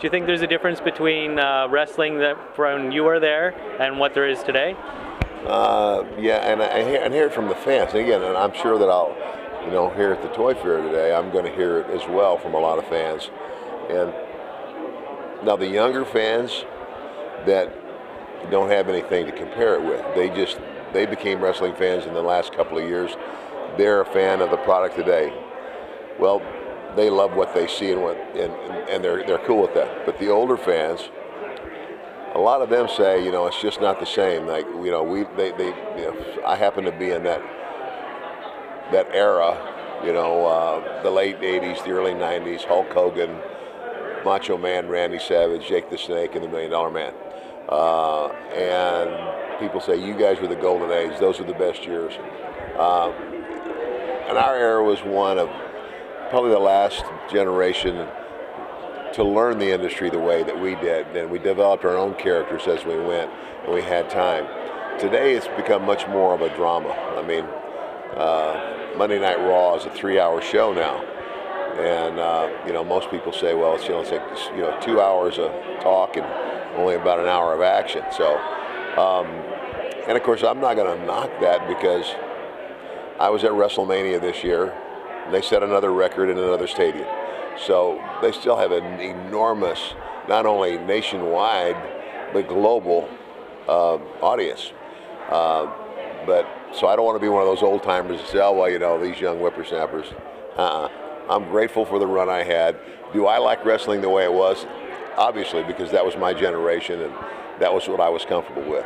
Do you think there's a difference between uh, wrestling that when you were there and what there is today? Uh, yeah, and I, hear, hear it from the fans. And again, and I'm sure that I'll, you know, here at the Toy Fair today, I'm going to hear it as well from a lot of fans. And now the younger fans that don't have anything to compare it with, they just they became wrestling fans in the last couple of years. They're a fan of the product today. Well, they love what they see and what and, and they're they're cool with that. But the older fans, a lot of them say, you know, it's just not the same. Like, you know, we they, they you know, I happen to be in that that era, you know, uh, the late '80s, the early '90s, Hulk Hogan, Macho Man, Randy Savage, Jake the Snake, and the Million Dollar Man. Uh, and people say, you guys were the golden age. Those were the best years. Uh, and our era was one of probably the last generation to learn the industry the way that we did. And we developed our own characters as we went, and we had time. Today, it's become much more of a drama. I mean, uh, Monday Night Raw is a three-hour show now, and uh, you know most people say, well, it's you know it's like you know two hours of talk and only about an hour of action. So, um, and of course, I'm not going to knock that because I was at WrestleMania this year. They set another record in another stadium. So they still have an enormous, not only nationwide, but global uh, audience. Uh, but so I don't want to be one of those old timers that say, oh, well, you know, these young whippersnappers. Uh-uh. I'm grateful for the run I had. Do I like wrestling the way it was? Obviously, because that was my generation and that was what I was comfortable with.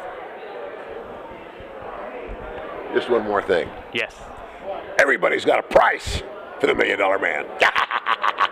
Just one more thing. Yes. Everybody's got a price for the Million Dollar Man.